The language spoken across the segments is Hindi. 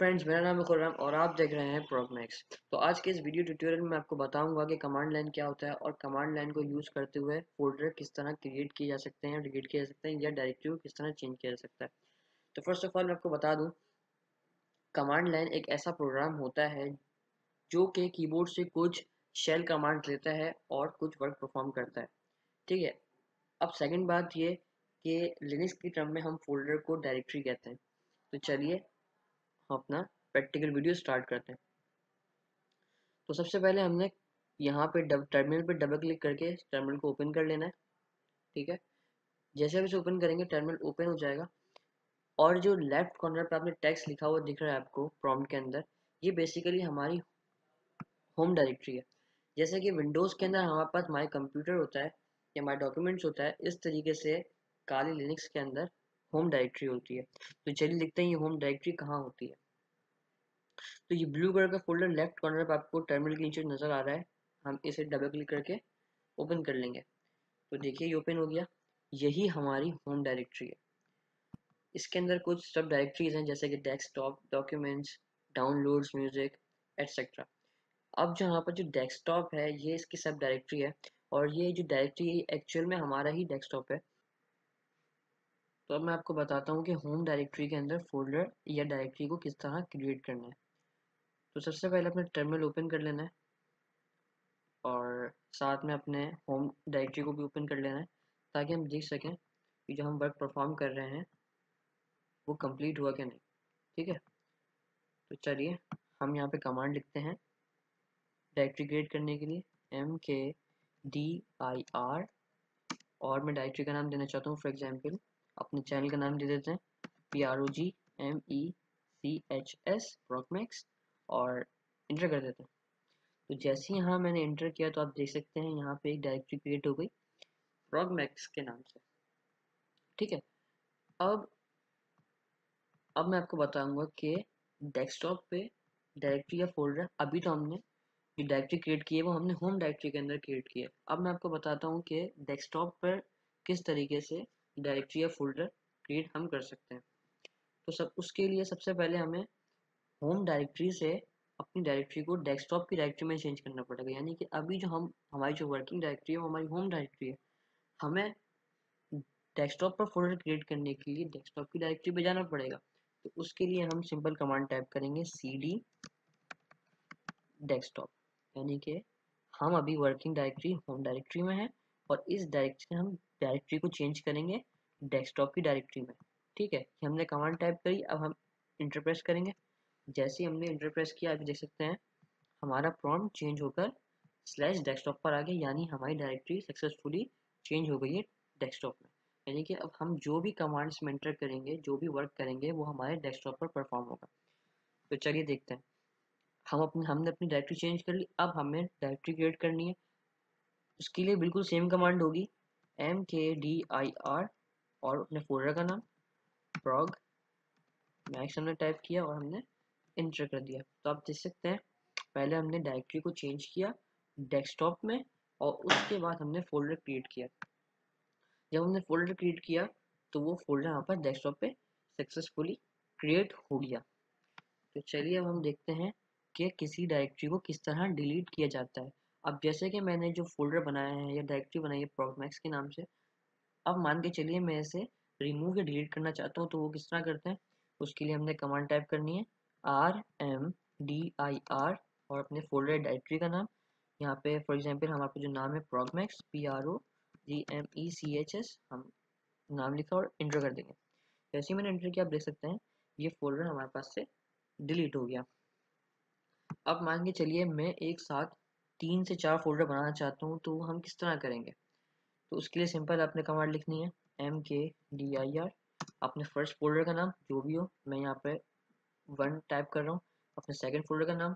फ्रेंड्स मेरा नाम है खुर्रम और आप देख रहे हैं प्रोगमैक्स तो आज के इस वीडियो ट्यूटोरियल में आपको बताऊँगा कि कमांड लाइन क्या होता है और कमांड लाइन को यूज़ करते हुए फोल्डर किस तरह क्रिएट किए जा सकते हैं डिलीट किए जा सकते हैं या डायरेक्टरी को किस तरह चेंज किया जा सकता है। तो फ़र्स्ट ऑफ़ ऑल मैं आपको बता दूँ कमांड लाइन एक ऐसा प्रोग्राम होता है जो कि कीबोर्ड से कुछ शेल कमांड लेता है और कुछ वर्क परफॉर्म करता है। ठीक है? अब सेकेंड बात ये कि लिनक्स की टर्म में हम फोल्डर को डायरेक्टरी कहते हैं। तो चलिए हम अपना प्रैक्टिकल वीडियो स्टार्ट करते हैं। तो सबसे पहले हमने यहाँ पे टर्मिनल पे डबल क्लिक करके टर्मिनल को ओपन कर लेना है, ठीक है? जैसे आप इसे ओपन करेंगे टर्मिनल ओपन हो जाएगा। और जो लेफ़्ट कॉर्नर पे आपने टेक्स्ट लिखा हुआ दिख रहा है आपको प्रॉम्प्ट के अंदर, ये बेसिकली हमारी होम डायरेक्टरी है। जैसे कि विंडोज़ के अंदर हमारे पास माई कंप्यूटर होता है या माई डॉक्यूमेंट्स होता है, इस तरीके से काली लिनक्स के अंदर होम डायरेक्टरी होती है। तो चलिए लिखते हैं ये होम डायरेक्टरी कहाँ होती है। तो ये ब्लू कलर का फोल्डर लेफ़्ट कॉर्नर पर आपको टर्मिनल के नीचे नज़र आ रहा है। हम इसे डबल क्लिक करके ओपन कर लेंगे। तो देखिए ये ओपन हो गया। यही हमारी होम डायरेक्टरी है। इसके अंदर कुछ सब डायरेक्टरीज हैं, जैसे कि desktop documents downloads music etcetera अब जो यहाँ पर जो डेस्कटॉप है, ये इसकी सब डायरेक्टरी है और ये जो डायरेक्टरी एक्चुअल में हमारा ही डेस्कटॉप है। तो अब मैं आपको बताता हूँ कि होम डायरेक्टरी के अंदर फोल्डर या डायरेक्टरी को किस तरह क्रिएट करना है। तो सबसे पहले अपने टर्मिनल ओपन कर लेना है। और साथ में अपने होम डायरेक्टरी को भी ओपन कर लेना है, ताकि हम देख सकें कि जो हम वर्क परफॉर्म कर रहे हैं, वो कंप्लीट हुआ क्या नहीं। ठीक है? तो चलिए, हम यहाँ पे कमांड लिखते हैं डायरेक्टरी क्रिएट करने के लिए M K D I R और मैं डायरेक्टरी का नाम देना चाहता हूँ फॉर एग्जांपल अपने चैनल का नाम दे देते हैं P R O G M E C H S progmax और इंटर कर देते हैं। तो जैसे ही यहाँ मैंने इंटर किया तो आप देख सकते हैं यहाँ पे एक डायरेक्टरी क्रिएट हो गई। प्रॉगमैक्स के नाम से। ठीक है? अब अब मैं आपको बताऊँगा कि डेस्कटॉप पे डायरेक्टरी या फोल्डर अभी तो हमने जो डायरेक्टरी क्रिएट की है वो हमने होम डायरेक्टरी के अंदर क्रिएट की है। अब मैं आपको बताता हूँ कि डेस्कटॉप पर किस तरीके से डायरेक्टरी या फोल्डर क्रिएट हम कर सकते हैं। तो सब, उसके लिए सबसे पहले हमें होम डायरेक्टरी से अपनी डायरेक्टरी को डेस्कटॉप की डायरेक्टरी में चेंज करना पड़ेगा। यानी कि अभी जो हम, हमारी जो वर्किंग डायरेक्टरी है, वो हमारी होम डायरेक्टरी है। हमें डेस्कटॉप पर फोल्डर क्रिएट करने के लिए डेस्कटॉप की डायरेक्टरी पे जाना पड़ेगा। तो उसके लिए हम सिंपल कमांड टाइप करेंगे सी डी डेस्कटॉप यानी कि हम अभी वर्किंग डायरेक्टरी होम डायरेक्टरी में है और इस डायरेक्टरी हम डायरेक्टरी को चेंज करेंगे डेस्कटॉप की डायरेक्टरी में। ठीक है हमने कमांड टाइप करी, अब हम इंटरप्रेस करेंगे। जैसे हमने इंटरप्रेस किया अभी देख सकते हैं, हमारा प्रॉम्प्ट चेंज होकर स्लैश डेस्कटॉप पर आ गया, यानी हमारी डायरेक्टरी सक्सेसफुली चेंज हो गई है डेस्कटॉप में। यानी कि अब हम जो भी कमांड्स में एंटर करेंगे, जो भी वर्क करेंगे, वो हमारे डेस्कटॉप पर परफॉर्म होगा। तो चलिए देखते हैं। हम अपने, हमने अपनी डायरेक्टरी चेंज कर ली, अब हमें डायरेक्टरी क्रिएट करनी है। उसके लिए बिल्कुल सेम कमांड होगी M K D I R और अपने फोल्डर का नाम प्रॉग मैक्स हमने टाइप किया और हमने इंटर कर दिया। तो आप देख सकते हैं, पहले हमने डायरेक्टरी को चेंज किया डेस्कटॉप में और उसके बाद हमने फोल्डर क्रिएट किया। जब हमने फोल्डर क्रिएट किया तो वो फोल्डर यहाँ पर डेस्कटॉप पे सक्सेसफुली क्रिएट हो गया। तो चलिए अब हम देखते हैं कि किसी डायरेक्टरी को किस तरह डिलीट किया जाता है। अब जैसे कि मैंने जो फोल्डर बनाया है या डायरेक्टरी बनाई है प्रोगमैक्स के नाम से, अब मान के चलिए मैं इसे रिमूव या डिलीट करना चाहता हूँ तो वो किस तरह करते हैं? उसके लिए हमने कमांड टाइप करनी है। R M D I R और अपने फोल्डर डायरेक्टरी का नाम। यहाँ पे फॉर एग्जांपल हमारे जो नाम है progmax P R O G M E C H S हम नाम लिखा और इंटर कर देंगे। जैसे ही मैंने इंटर किया, आप देख सकते हैं, ये फोल्डर हमारे पास से डिलीट हो गया। अब मान के चलिए, मैं एक साथ तीन से चार फोल्डर बनाना चाहता हूँ तो हम किस तरह करेंगे? तो उसके लिए सिंपल आपने कमांड लिखनी है M K D I R अपने फ़र्स्ट फोल्डर का नाम, जो भी हो, मैं यहाँ पे वन टाइप कर रहा हूँ, अपने सेकंड फोल्डर का नाम,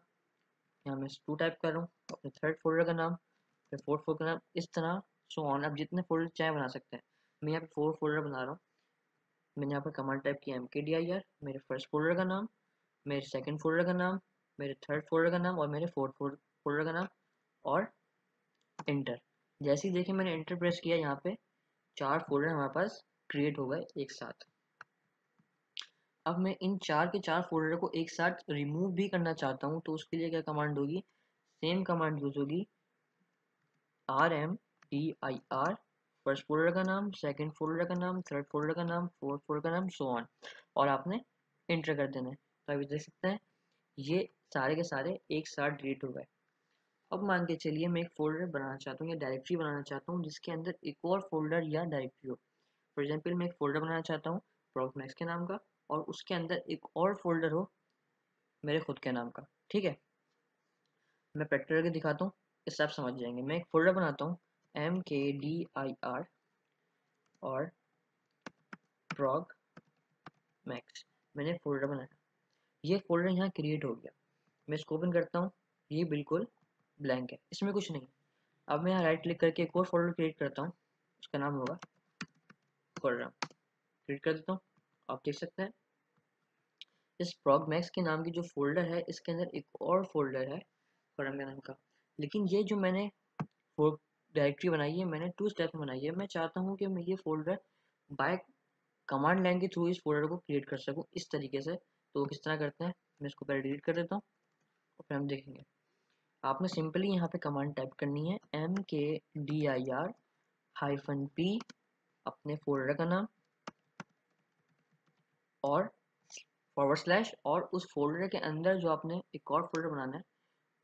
यहाँ मैं टू टाइप कर रहा हूँ, अपने थर्ड फोल्डर का नाम फिर फोर्थ फोल्डर का नाम, इस तरह सो ऑन आप जितने फोल्डर चाहे बना सकते हैं। मैं यहाँ पे फोर फोल्डर बना रहा हूँ, मैंने यहाँ पर कमांड टाइप किया M K D I R मेरे फ़र्स्ट फोल्डर का नाम, मेरे सेकेंड फोल्डर का नाम, मेरे थर्ड फोल्डर का नाम और मेरे फोर्थ फोल्डर का नाम और इंटर जैसे ही देखिए मैंने इंटर प्रेस किया, यहाँ पे चार फोल्डर हमारे पास क्रिएट हो गए एक साथ। अब मैं इन चार के चार फोल्डर को एक साथ रिमूव भी करना चाहता हूँ तो उसके लिए क्या कमांड होगी? सेम कमांड यूज़ होगी। R M D I R first folder का नाम सेकंड फोल्डर का नाम थर्ड फोल्डर का नाम फोर्थ फोल्डर का नाम सो ऑन और आपने इंटर कर देना है। तो अभी देख सकते हैं, ये सारे के सारे एक साथ डिलीट हो। गए अब मान के चलिए, मैं एक फोल्डर बनाना चाहता हूँ या डायरेक्टरी बनाना चाहता हूँ, जिसके अंदर एक और फोल्डर या डायरेक्टरी हो। फॉर एग्ज़ाम्पल मैं एक फोल्डर बनाना चाहता हूँ प्रोकमैक्स के नाम का और उसके अंदर एक और फोल्डर हो मेरे खुद के नाम का, ठीक है? मैं प्रैक्टिकल के दिखाता हूँ, इससे आप समझ जाएँगे। मैं एक फोल्डर बनाता हूँ M K D I R और प्रॉग मैक्स मैंने फोल्डर बनाया। ये फोल्डर यहाँ क्रिएट हो गया। मैं इसको ओपन करता हूँ, ये बिल्कुल ब्लैंक है। इसमें कुछ नहीं अब मैं यहाँ राइट क्लिक करके एक और फोल्डर क्रिएट करता हूँ, उसका नाम होगा फोल्डर क्रिएट कर देता हूँ। आप देख सकते हैं। इस प्रॉग मैक्स के नाम की जो फोल्डर है, इसके अंदर एक और फोल्डर है नाम का। लेकिन ये जो मैंने डायरेक्टरी बनाई है, मैंने टू स्टेप बनाई है, मैं चाहता हूँ कि मैं ये फोल्डर बाय कमांड लाइन के थ्रू इस फोल्डर को क्रिएट कर सकूँ इस तरीके से। तो किस तरह करते हैं, मैं इसको पहले डिलीट कर देता हूँ और फिर हम देखेंगे। आपने सिंपली यहाँ पे कमांड टाइप करनी है M K D I R hyphen P अपने फोल्डर का नाम। और फॉरवर्ड स्लैश और उस फोल्डर के अंदर जो आपने एक और फोल्डर बनाना है,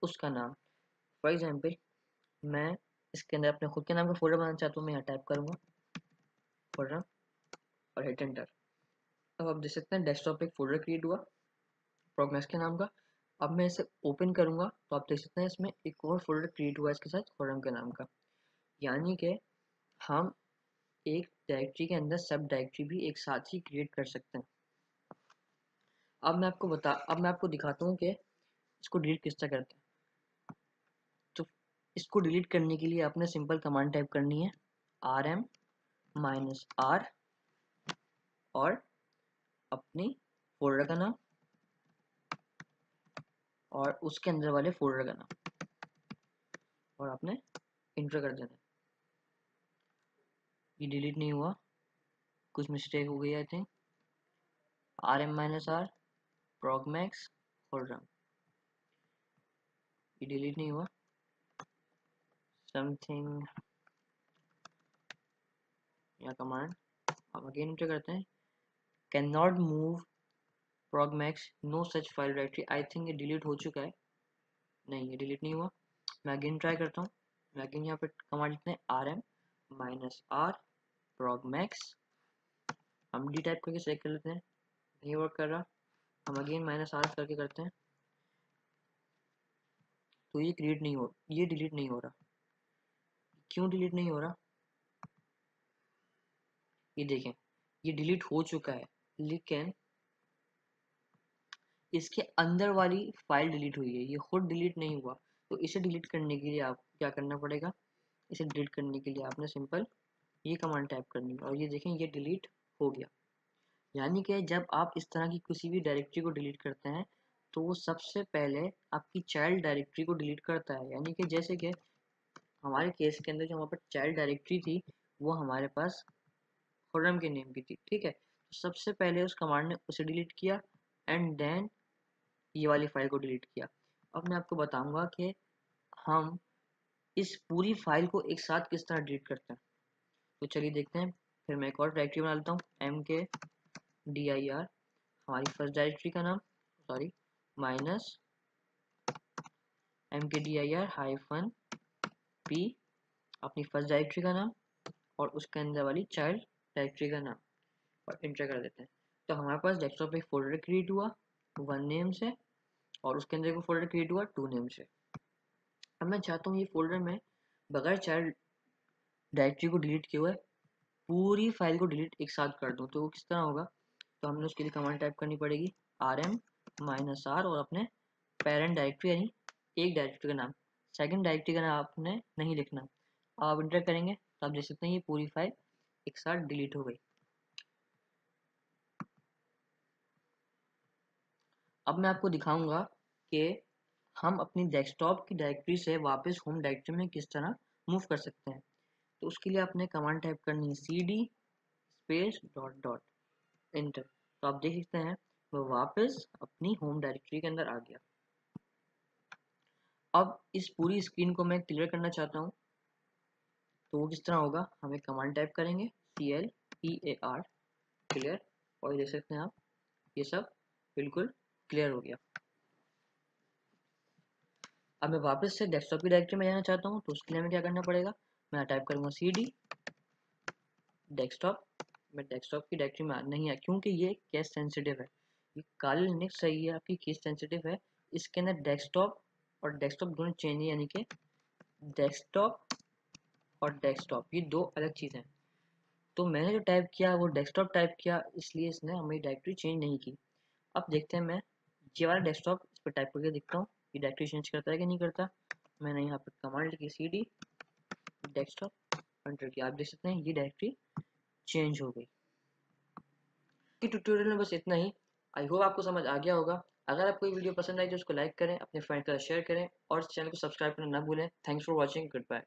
उसका नाम। फॉर एग्जांपल मैं इसके अंदर अपने खुद के नाम का फोल्डर बनाना चाहता हूँ, मैं यहाँ टाइप करूँगा। फोल्डर और हिट एंटर अब आप देख सकते हैं डेस्कटॉप एक फोल्डर क्रिएट हुआ प्रोग्रेस के नाम का। अब मैं इसे ओपन करूँगा तो आप देख सकते हैं इसमें एक और फोल्डर क्रिएट हुआ इसके साथ फोल्डर के नाम का। यानी कि हम एक डायरेक्टरी के अंदर सब डायरेक्टरी भी एक साथ ही क्रिएट कर सकते हैं। अब मैं आपको बता, अब मैं आपको दिखाता हूँ कि इसको डिलीट किस तरह करते हैं। तो इसको डिलीट करने के लिए आपने सिंपल कमांड टाइप करनी है आर एम माइनस आर और अपनी फोल्डर का नाम और उसके अंदर वाले फोल्डर का नाम। और आपने इंटर कर देना। ये डिलीट नहीं हुआ। कुछ मिस्टेक हो गई I think R M minus R progmax program ये डिलीट नहीं हुआ। समथिंग या कमांड अब अगेन इंटर करते हैं। Can not move progmax no such file directory I think ये डिलीट हो चुका है। नहीं, ये डिलीट नहीं हुआ। मैं अगेन ट्राई करता हूँ। मैं अगेन यहाँ पे कमांड लिखते हैं R M minus R progmax हम डी टाइप करके चेक कर लेते हैं। नहीं वर्क कर रहा। हम अगेन माइनस आर करके करते हैं। तो ये क्रिएट नहीं हो, ये डिलीट नहीं हो रहा। क्यों डिलीट नहीं हो रहा? ये देखें, ये डिलीट हो चुका है, लेकिन इसके अंदर वाली फ़ाइल डिलीट हुई है। ये खुद डिलीट नहीं हुआ। तो इसे डिलीट करने के लिए आप क्या करना पड़ेगा? इसे डिलीट करने के लिए आपने सिंपल ये कमांड टाइप करनी है। और ये देखें, ये डिलीट हो गया। यानी कि जब आप इस तरह की किसी भी डायरेक्टरी को डिलीट करते हैं तो वो सबसे पहले आपकी चाइल्ड डायरेक्टरी को डिलीट करता है। यानी कि जैसे कि हमारे केस के अंदर जो हमारे पास चाइल्ड डायरेक्टरी थी, वो हमारे पास खुर्रम के नेम की थी, ठीक है? तो सबसे पहले उस कमांड ने उसे डिलीट किया एंड देन ये वाली फ़ाइल को डिलीट किया। अब मैं आपको बताऊँगा कि हम इस पूरी फ़ाइल को एक साथ किस तरह डिलीट करते हैं। तो चलिए देखते हैं, फिर मैं एक और डायरेक्टरी बना लेता हूँ M K D I R हमारी फ़र्स्ट डायरेक्टरी का नाम sorry minus M K D I R hyphen P अपनी फ़र्स्ट डायरेक्टरी का नाम और उसके अंदर वाली चाइल्ड डायरेक्टरी का नाम, और इंटर कर देते हैं। तो हमारे पास डेस्कटॉप पे फोल्डर क्रिएट हुआ वन नेम से, और उसके अंदर एक फोल्डर क्रिएट हुआ टू नेम से। अब मैं चाहता हूँ ये फोल्डर में बगैर चाइल्ड डायरेक्टरी को डिलीट किए हुए, पूरी फ़ाइल को डिलीट एक साथ कर दूँ तो वो किस तरह होगा? तो हमने उसके लिए कमांड टाइप करनी पड़ेगी। आर एम माइनस आर और अपने पेरेंट डायरेक्टरी यानी एक डायरेक्टरी का नाम। सेकंड डायरेक्टरी का नाम आपने नहीं लिखना। आप इंटर करेंगे तो आप देख सकते हैं ये पूरी फ़ाइल एक साथ डिलीट हो गई। अब मैं आपको दिखाऊँगा कि हम अपनी डेस्कटॉप की डायरेक्टरी से वापस होम डायरेक्टरी में किस तरह मूव कर सकते हैं। तो उसके लिए आपने कमांड टाइप करनी है C D space dot dot enter. तो आप देख सकते हैं मैं वापस अपनी होम डायरेक्टरी के अंदर आ गया। अब इस पूरी स्क्रीन को मैं क्लियर करना चाहता हूँ। तो वो किस तरह होगा? हमें कमांड टाइप करेंगे C L E A R clear और देख सकते हैं आप, ये सब बिल्कुल क्लियर हो गया। अब मैं वापस से डेस्कटॉप की डायरेक्टरी में जाना चाहता हूँ तो उसके लिए हमें क्या करना पड़ेगा? मैं टाइप करूँगा सी डी डेस्कटॉप मैं डेस्कटॉप की डायरेक्टरी में नहीं है क्योंकि ये केस सेंसिटिव है। ये काली लिनक्स सही है आपकी केस सेंसिटिव है। इसके अंदर डेस्कटॉप और डेस्कटॉप दोनों चेंज है, यानी कि डेस्कटॉप और डेस्कटॉप ये दो अलग चीज़ें हैं। तो मैंने जो टाइप किया, वो डेस्कटॉप टाइप किया, इसलिए इसने हमारी डायरेक्टरी चेंज नहीं की। अब देखते हैं मैं, ये वाला डेस्कटॉप इस पर टाइप करके देखता हूँ, ये डायरेक्टरी चेंज करता है कि नहीं करता। मैंने यहाँ पर कमांड लिखी सी डी डेस्कटॉप एंटर किया। आप देख सकते हैं, ये डायरेक्टरी चेंज हो गई। कि ट्यूटोरियल में बस इतना ही। आई होप आपको समझ आ गया होगा। अगर आपको ये वीडियो पसंद आई तो उसको लाइक करें, अपने फ्रेंड का शेयर करें और चैनल को सब्सक्राइब करना ना भूलें। Thanks for watching goodbye